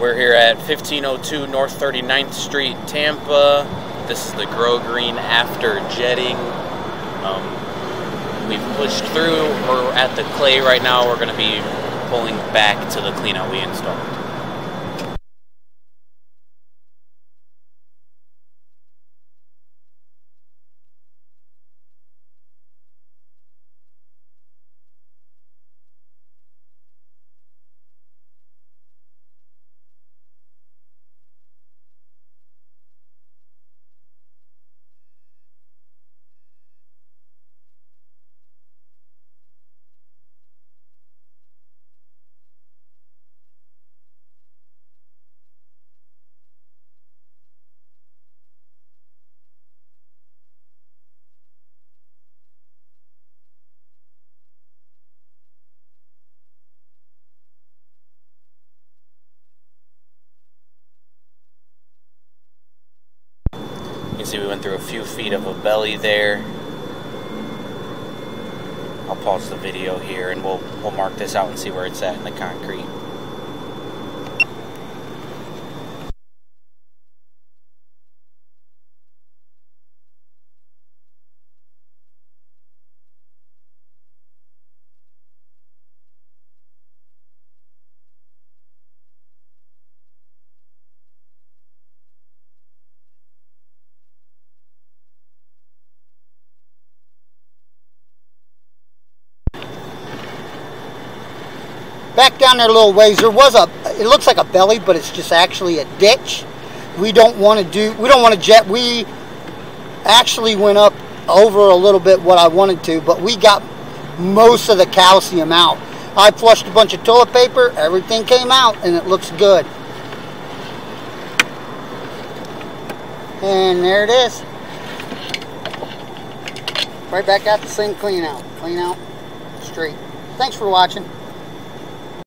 We're here at 1502 North 39th Street, Tampa. This is the Gro Green after jetting. Um, we've pushed through. We're at the clay right now. We're going to be pulling back to the cleanout we installed. See we went through a few feet of a belly there. I'll pause the video here and we'll we'll mark this out and see where it's at in the concrete. Back down there a little ways there was a it looks like a belly but it's just actually a ditch. We don't want to do we don't want to jet we actually went up over a little bit what I wanted to but we got most of the calcium out. I flushed a bunch of toilet paper everything came out and it looks good. And there it is. Right back out the same clean out clean out straight. Thanks for watching